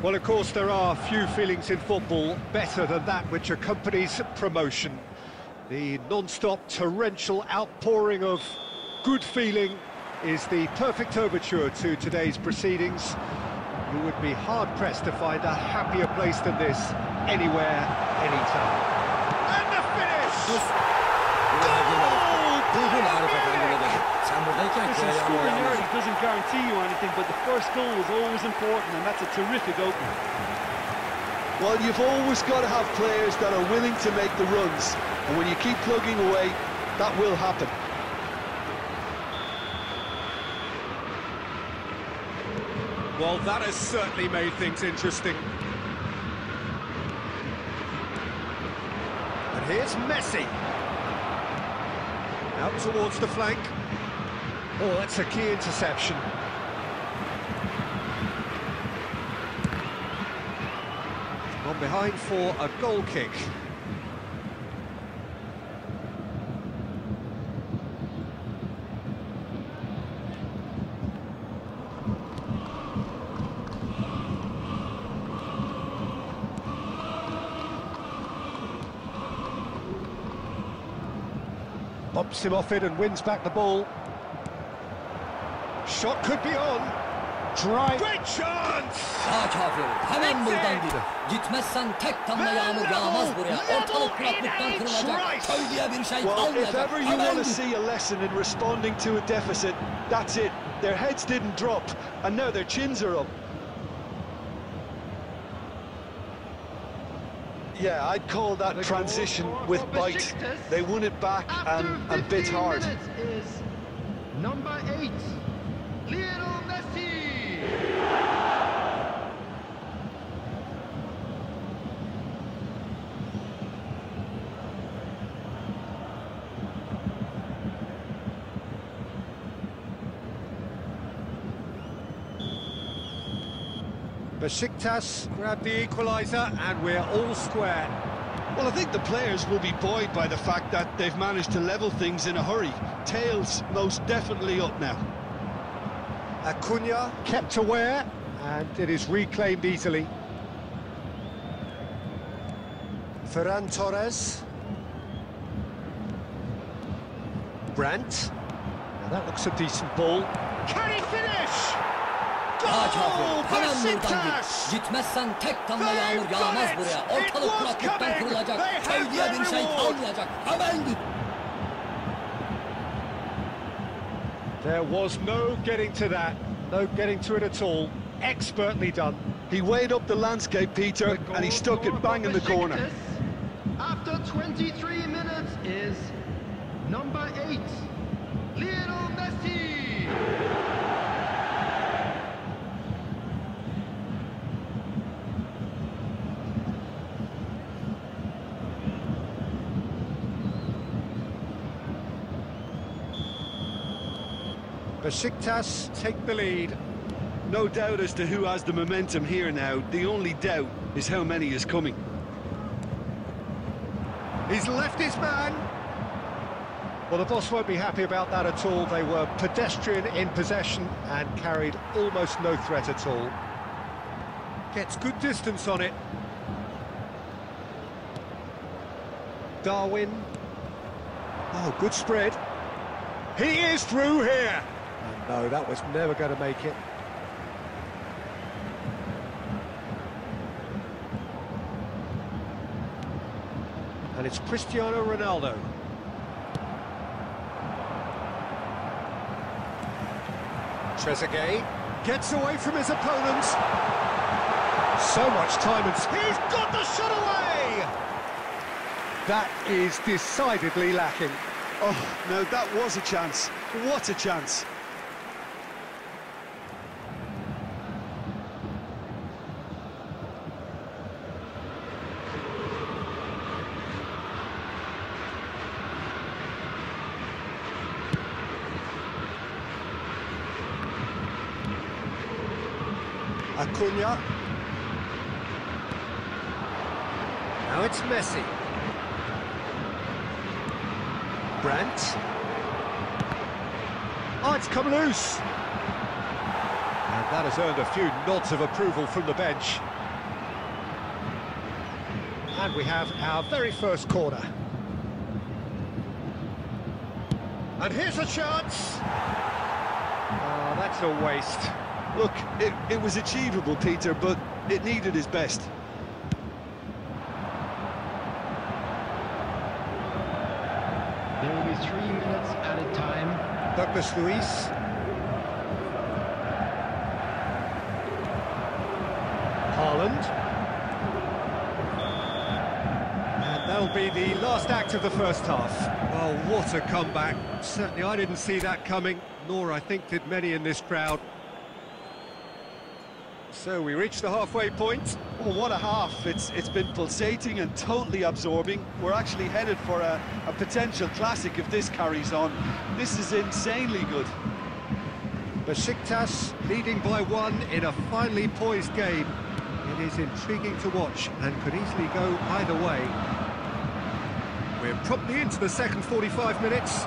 Well, of course, there are few feelings in football better than that which accompanies promotion. The non-stop torrential outpouring of good feeling is the perfect overture to today's proceedings. You would be hard-pressed to find a happier place than this anywhere, anytime. And the finish! Ruhun Arif Efendi'yle sen buradayken Listen, köye scoring yağmur early yağmaz. doesn't guarantee you anything, but the first goal is always important, and that's a terrific opener. Well, you've always got to have players that are willing to make the runs. And when you keep plugging away, that will happen. Well, that has certainly made things interesting. And here's Messi. Out towards the flank. Oh, that's a key interception. On behind for a goal kick. Pops him off it and wins back the ball. Shot could be on. Drive. Great chance! Sağ kafir. Hemen buradan gir. Gitmezsen tek damla yağmur yağmaz buraya. Ortalık kuraklıktan kırılacak. Köylüye bir şey Well, if ever you want to see a lesson in responding to a deficit, that's it. Their heads didn't drop, and now their chins are up. Yeah, I'd call that transition with bite. They won it back and, and bit hard. number eight, Lionel Messi. Besiktas grab the equaliser and we're all square. Well, I think the players will be buoyed by the fact that they've managed to level things in a hurry. Tails most definitely up now. Acuna kept aware and it is reclaimed easily. Ferran Torres. Brandt. Now that looks a decent ball. Can he finish? Sağ kafir. Goal! Hemen buradan git. Gitmezsen tek damla They've yağmur yağmaz buraya. Ortalık was kuraklıktan kırılacak. They have Köylüye their bir şey kalmayacak. Hemen git. There was no getting to that, no getting to it at all. Expertly done. He weighed up the landscape, Peter, and he stuck it bang in the corner. Besiktas, After 23 minutes is number eight, Lionel Messi. Besiktas take the lead. No doubt as to who has the momentum here now. The only doubt is how many is coming. He's left his man. Well, the boss won't be happy about that at all. They were pedestrian in possession and carried almost no threat at all. Gets good distance on it. Darwin. Oh, good spread. He is through here. And no, that was never going to make it. And it's Cristiano Ronaldo. Trezeguet gets away from his opponents. So much time and he's got the shot away. That is decidedly lacking. Oh, no, that was a chance. What a chance. Acuna. Now it's Messi. Brandt. Oh, it's come loose. And that has earned a few nods of approval from the bench. And we have our very first corner. And here's a chance. Oh, that's a waste. Look, it, it was achievable, Peter, but it needed his best. There will be three minutes at a time. Douglas Luiz. Haaland. And that'll be the last act of the first half. Well, what a comeback. Certainly I didn't see that coming, nor I think did many in this crowd. So we reach the halfway point. Oh, what a half. It's It's been pulsating and totally absorbing. We're actually headed for a, a potential classic if this carries on. This is insanely good. Besiktas leading by one in a finely poised game. It is intriguing to watch and could easily go either way. We're promptly into the second 45 minutes.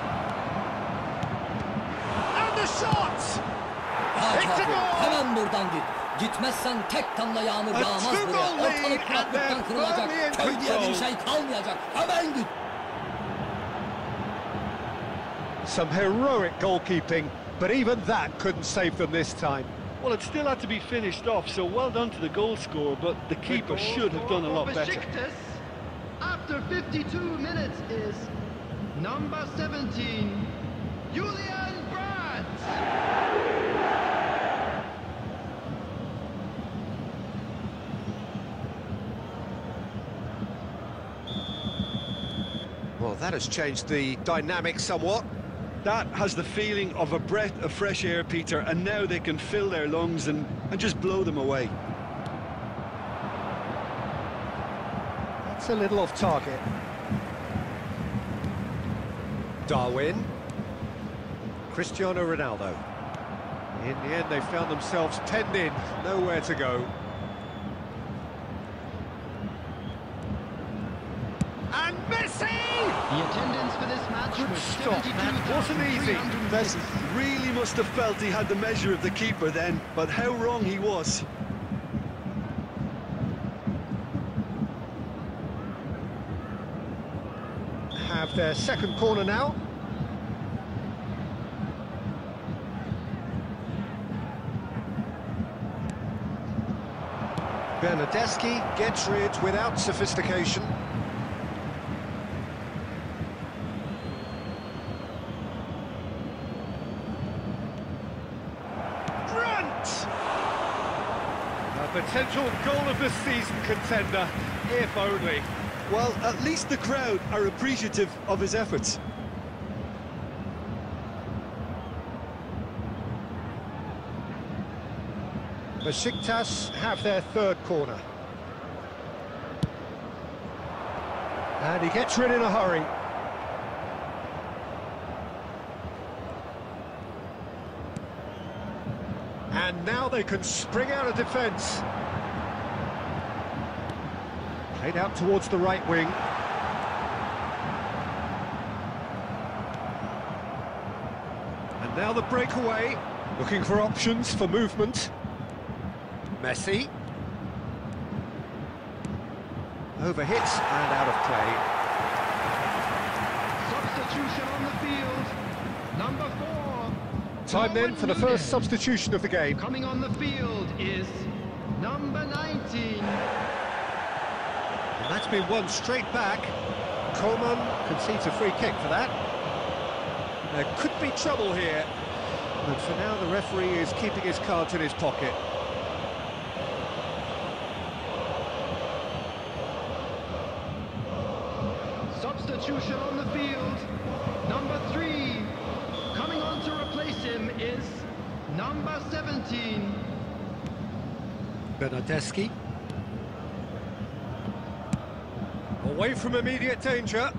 And the shot! It's a goal! hemen buradan git. Gitmezsen tek damla yağmur yağmaz buraya. Ortalık and kuraklıktan kırılacak. Köy diye bir şey kalmayacak. Hemen git. Some heroic goalkeeping, but even that couldn't save them this time. Well, it still had to be finished off, so well done to the goal scorer, but the keeper should have done a lot better. After 52 minutes, is number 17, Julian Brandt. Well, that has changed the dynamic somewhat. That has the feeling of a breath of fresh air, Peter, and now they can fill their lungs and, and just blow them away. That's a little off target. Darwin. Cristiano Ronaldo. In the end, they found themselves tending, nowhere to go. And Messi! The attendance for this match Good was stop, that wasn't easy. 72,300. Messi really must have felt he had the measure of the keeper then, but how wrong he was. Have their second corner now. Bernadeschi gets rid without sophistication. Grant! A potential goal of the season contender, if only. Well, at least the crowd are appreciative of his efforts. Besiktas have their third corner. And he gets rid in a hurry. And now they can spring out of defence. Played out towards the right wing. And now the breakaway, looking for options for movement. Messi. Overhits and out of play. Substitution on the field. Number four. Time then for the first substitution of the game. Coming on the field is number 19. That's been won straight back. Coleman concedes a free kick for that. There could be trouble here. But for now, the referee is keeping his cards in his pocket. Substitution on the field. Number three. Coming on to replace him is number 17. Bernadeschi. Away from immediate danger.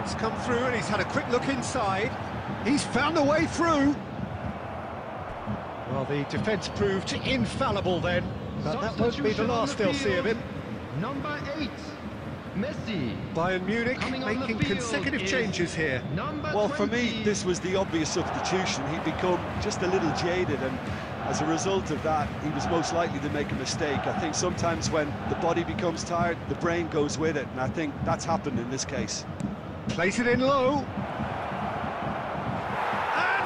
It's come through and he's had a quick look inside. He's found a way through. Well, the defence proved infallible then, but that won't be the last they'll see of him. Number eight. Messi. Bayern Munich Coming on the making consecutive changes here. Number Well, for me, this was the obvious substitution. He'd become just a little jaded, and as a result of that, he was most likely to make a mistake. I think sometimes when the body becomes tired, the brain goes with it, and I think that's happened in this case. Place it in low.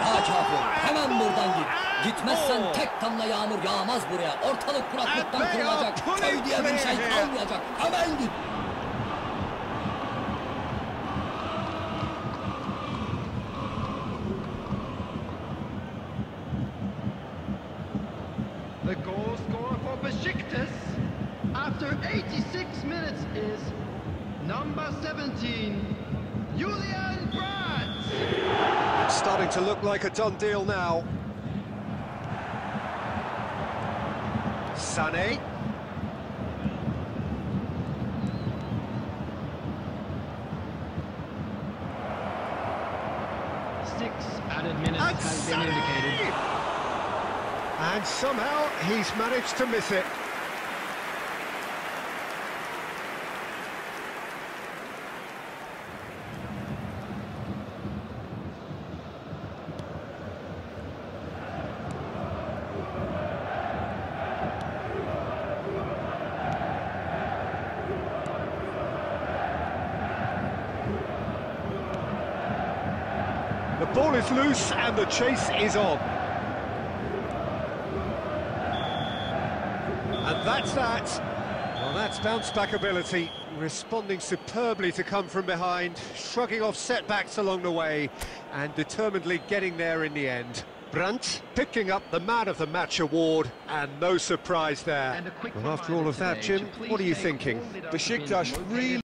Ya Kafir hemen buradan git. Gitmezsen tek damla yağmur yağmaz buraya. Ortalık kuraklıktan And they are kırılacak. Köy diye bir şey kalmayacak. Hemen git. The goal scorer for Besiktas after 86 minutes is number 17, Julian Brandt. It's starting to look like a done deal now. Sané. Six added minutes And has been indicated. And somehow he's managed to miss it. Ball is loose and the chase is on. And that's that. Well, that's bounce-back ability, responding superbly to come from behind, shrugging off setbacks along the way, and determinedly getting there in the end. Brandt picking up the Man of the Match award, and no surprise there. And Well, after all of that, Jim, what are you thinking? all Besiktas really